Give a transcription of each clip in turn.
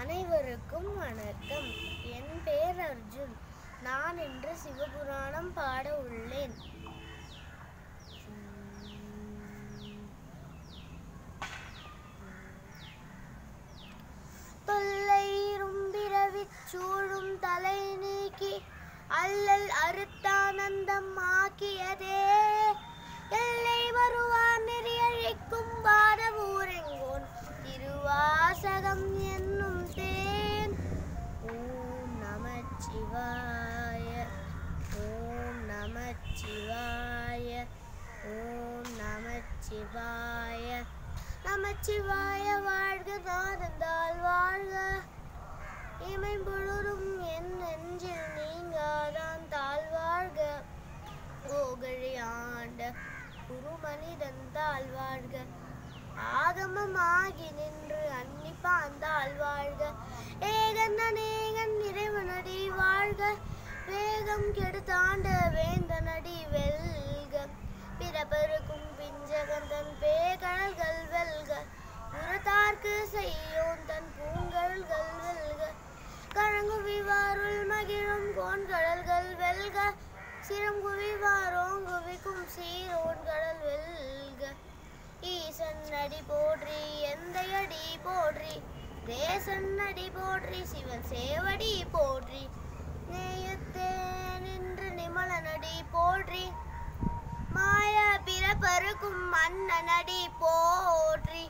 அனைவருக்கும் வணக்கம். என் பெயர் அர்ஜுன். நான் இன்று சிவபுராணம் பாட உள்ளேன். தொல்லை பிறவி சூழும் தலை நீக்கி அல்லல் அறுத்தானந்தம் ஆக்கியதே. எல்லை வருவான் நெறியழிக்கும் ஊரெங்கோன் திருவாசகம் சிவாய. ஓம் நமச்சிவாய. ஓம் நமச்சிவாய. நமச்சிவாய வாழ்க நாதந்தால் வாழ்க. இமைம்பொழுதும் என் நெஞ்சில் நீங்காதான் தாழ்வாழ்க கோகழி ஆண்ட குருமனிதன் தாழ்வாழ்க ஆகமமாகி நின்று அன்னிப்பாந்தாள் வாழ்க. ஏகன் அநேகன் இறைவனடி வாழ்க. வேகம் கெடுத்தாண்ட வேந்தனடி வெல்க. பிறப்பருக்கும் பிஞ்சகந்தன் பேகழல்கள் வெல்க. உரத்தார்க்கு செய்யோன் தன் பூங்கழல்கள் வெல்க. கழங்குவிவாருள் மகிழும் கோன்கடல்கள் வெல்க. சிறங்குவிவாரோங்குவிக்கும் சீரோன் கடல் வெல்க. ஈசன் அடி போற்றி எந்தையடி போற்றி. தேசன்னடி போற்றி சிவன் சேவடி போற்றி. நேயத்தே நின்று நிமலனடி போற்றி. மாய பிறப்பருக்கும் மன்னனடி போற்றி.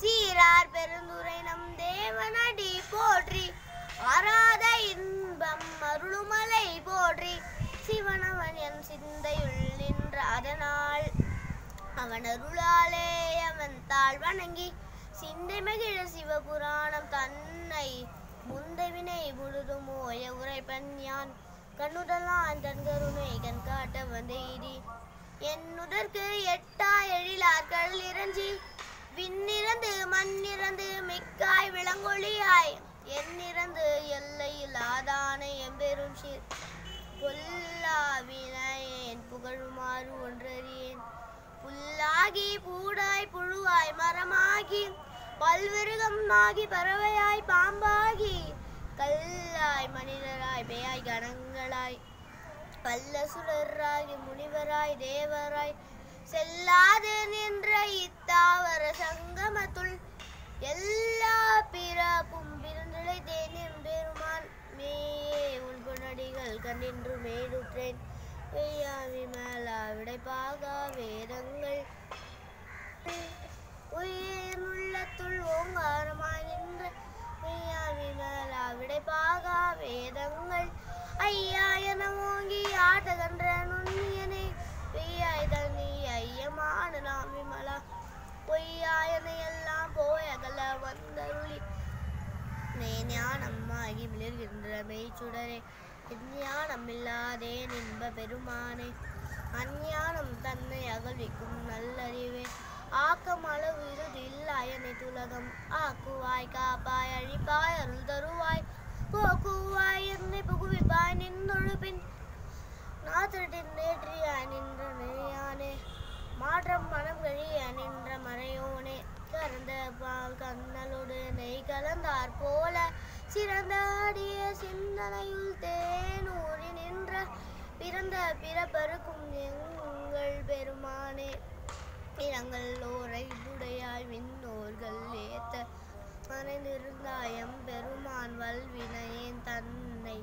சீரார் பெருந்துரை நம் தேவனடி போற்றி. அராத இன்பம் அருளுமலை போற்றி. சிவனவன் என் சிந்தையுள் நின்ற அதனால் அவன் அருளாலே அவன் தாழ் வணங்கி சிந்தை மகிழ சிவபுராணம் தன்னை முந்தைவினை முழுதும் ஓய உரைப்பன் யான். கண்ணுதலான் தன் கருணை கண் காட்ட வந்தேடி என்னுதற்கு எட்டா எழிலார்கள் இறஞ்சி. விண்ணிறந்து மண்ணிறந்து மிக்காய் விளங்கொழியாய் எண்ணிறந்து எல்லையில் ஆதானை எம்பெரும் சீர். பொல்லாவினையேன் புகழுமாறு ஒன்றறியேன். புல்லாகி பூடாய் புழுவாய் மரமாகி. பல்விருகமாகி பறவையாய் பாம்பாகி கல்லாய் மனிதராய் பேயாய் கணங்களாய் பல்லசுரராகி முனிவராய் தேவராய் செல்லாது நின்ற இத்தாவர சங்கமத்துள் எல்லா பிறப்பும் பிறந்துளை தேனின் பெருமான் மேயே உன் கண்டின்று மேலுற்றேன். வெய்யாவி மேலா விடைப்பாக வேதங்கள். உயிர் പാതകൾ അവിടെ പാകാ വേദങ്ങൾ. അയ്യായ നമോങ്കി ആട്ടകണ്ഠനുണ്ണിയനെ പെയ്യായ തന്നി അയ്യമാണ് നാം വിമല പൊയ്യായനെല്ലാം പോയകല വന്നരുളി. നേനാണമ്മായി വിളിർകിണ്ടമേ ചുടരെ. ജ്ഞാനമില്ലാതെ നിൻപ പെരുമാനെ. അജ്ഞാനം തന്നെ അകൽവിക്കും നല്ലറിവേ. ஆக்கம் அளவு இறுதியில் அயனை துலகம் ஆக்குவாய் காப்பாய் அழிப்பாய் அருள் தருவாய் போக்குவாய் என்னை புகுவிப்பாய் நின்றொழுப்பின். நாத்திரத்தின் நேற்றியாய் நின்ற நெறியானே மாற்றம் மனம் கழிய நின்ற மறையோனே. கறந்த பால் கண்ணலோடு நெய் கலந்தார் போல சிறந்த அடிய சிந்தனையுள் தேனூறி நின்ற பிறந்த பிறப்பருக்கும் எங்கள் பெருமானே. இரங்கள் ஓரை உடையாய் விண்ணோர்கள் ஏத்த மறைந்திருந்தாயம். பெருமான் வல்வினையேன் தன்னை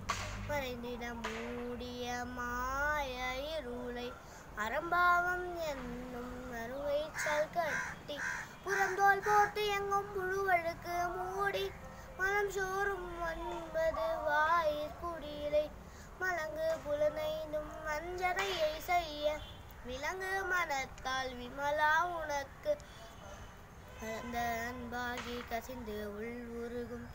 மறைந்திட மூடிய மாய இருளை அறம்பாவம் என்னும் அருவை சல் கட்டி புறந்தோல் போட்டு எங்கும் புழுவழுக்கு மூடி மனம் சோறும் ஒன்பது வாயிற் குடியிலை மலங்கு விலங்கு மனத்தால் விமலா உனக்கு. கலந்த அன்பாகி கசிந்து உள் உருகும்.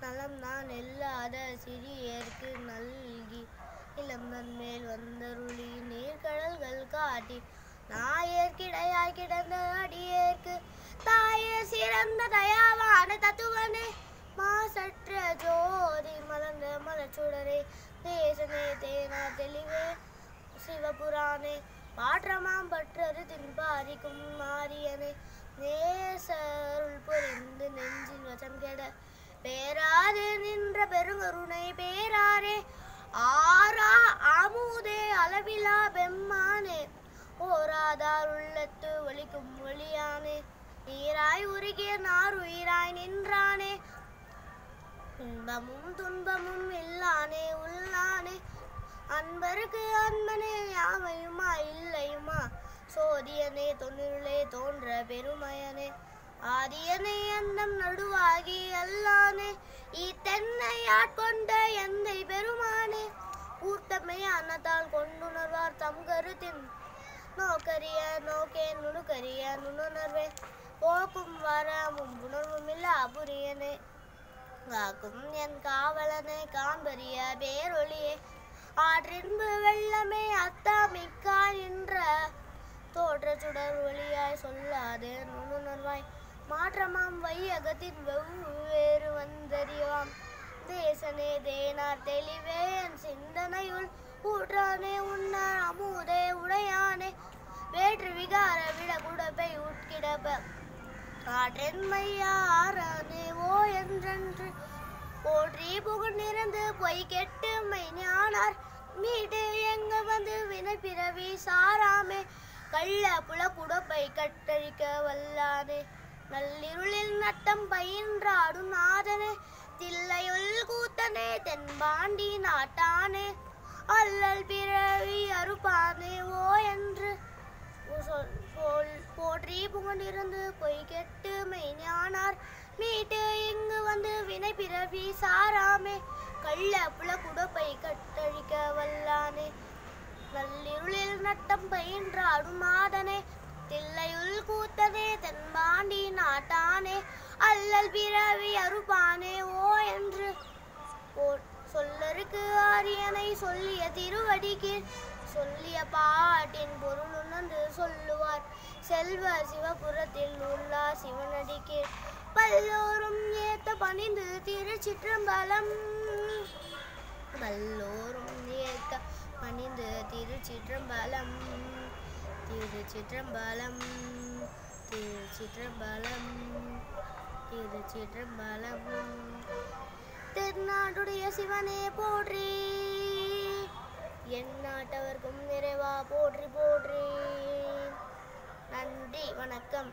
நலம் நான் இல்லாத சிறியர்க்கு நல்கி. இளம்பன் மேல் வந்தருளி நீர்கடல்கள் காட்டி. நாயர்கிடையாய் கிடந்த அடியேற்கு. தாயே சிறந்த தயாவான தத்துவனே மாசற்ற ஜோதி மலர்ந்த மலச்சுடரே தேசனே தேனா தெளிவே. சிவபுராணே மாற்றமாம் பற்றரு தின்பாரிக்கும் மாறியனை நேசருள் புரிந்து நெஞ்சின் வசம் கெட. நின்ற பெருங்கருணை பேராரே ஆரா அமுதே அளவிலா பெம்மானே. ஓராதார் உள்ளத்து ஒலிக்கும் ஒளியானே. நீராய் உருகிய நார் உயிராய் நின்றானே. இன்பமும் துன்பமும் அன்பருக்கு அன்பனே யாவையுமா இல்லையுமா? சோதியனே தொன்னிருளே தோன்ற பெருமையனே. ஆதியனே அன்னம் நடுவாகி அல்லானே ஈத்தென்னை ஆட்கொண்ட எந்தை பெருமானே. ஊர்த்தமை அன்னத்தால் கொண்டுணர்வார் தம் கருத்தின் நோக்கரிய நோக்கே நுணுக்கரிய நுணுணர்வே. போக்கும் வரமும் உணர்வும் இல்ல அபுரியனே. காக்கும் என் காவலனை காண்பறிய பேரொழியே. ஆற்றின்பு வெள்ளமே அத்தா மிக்கா நின்ற. தோற்ற சுடர் ஒளியாய் சொல்லாதே நுண்ணுணர்வாய் மாற்றமாம் வையகத்தின் வெவ்வேறு வந்தறியாம் தேசனே தேனார் தெளிவே என் சிந்தனையுள். ஊற்றானே உன்னார் அமுதே உடையானே. வேற்று விகார விட குடப்பை உட்கிடப்ப. காற்றென் மையா ஓ என்றென்று. போற்றி புகழ்நிறந்து பொய் கெட்டு மெய்ஞானார் ஞானார் எங்க வந்து வினை பிறவி சாராமே. கள்ள புல குடப்பை கட்டழிக்க வல்லானே நள்ளிருளில் நட்டம் பயின்றாடும் நாதனே. தில்லையுள் கூத்தனே தென்பாண்டி நாட்டானே. அல்லல் பிறவி அறுப்பானே ஓ என்று. சொல் போல் போற்றி புகழ்ந்திருந்து பொய் கெட்டு மெய்ஞானார் மீட்டு வினை பிறவி சாராமே. கள்ள புல குடப்பை கட்டழிக்க வல்லானே. நள்ளிருளில் நட்டம் பயின்றாடும் மாதனே தில்லையுள் கூத்தனே தென்பாண்டி நாட்டானே. அல்லல் பிறவி அறுப்பானே ஓ என்று. சொல்லருக்கு ஆரியனை சொல்லிய திருவடிக்கு சொல்லிய பாட்டின் பொருள் உணர்ந்து சொல்லுவார். செல்வ சிவபுரத்தில் உள்ளா சிவனடிக்கு பல்லோரும் ஏத்த பணிந்து திருச்சிற்றம்பலம் பல்லோரும் ஏத்த பணிந்து திரு சிற்றம்பலம். திரு சிற்றம்பலம் தென்னாடுடைய சிவனே போற்றி என் நாட்டவர்க்கும் நிறைவா போற்றி போற்றி. நன்றி வணக்கம்.